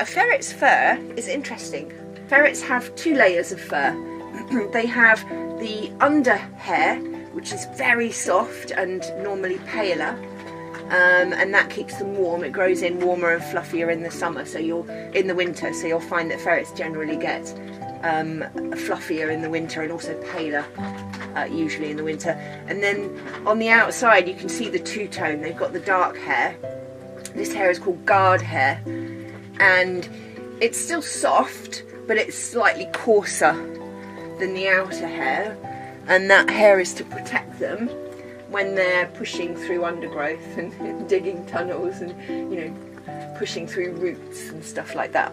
A ferret's fur is interesting. Ferrets have two layers of fur. they have the under hair, which is very soft and normally paler, um, and that keeps them warm. It grows in warmer and fluffier in the summer, so you'll in the winter. So you'll find that ferrets generally get um, fluffier in the winter and also paler, uh, usually in the winter. And then on the outside, you can see the two tone. They've got the dark hair. This hair is called guard hair, and it's still soft, but it's slightly coarser than the outer hair, and that hair is to protect them when they're pushing through undergrowth and digging tunnels and you know pushing through roots and stuff like that.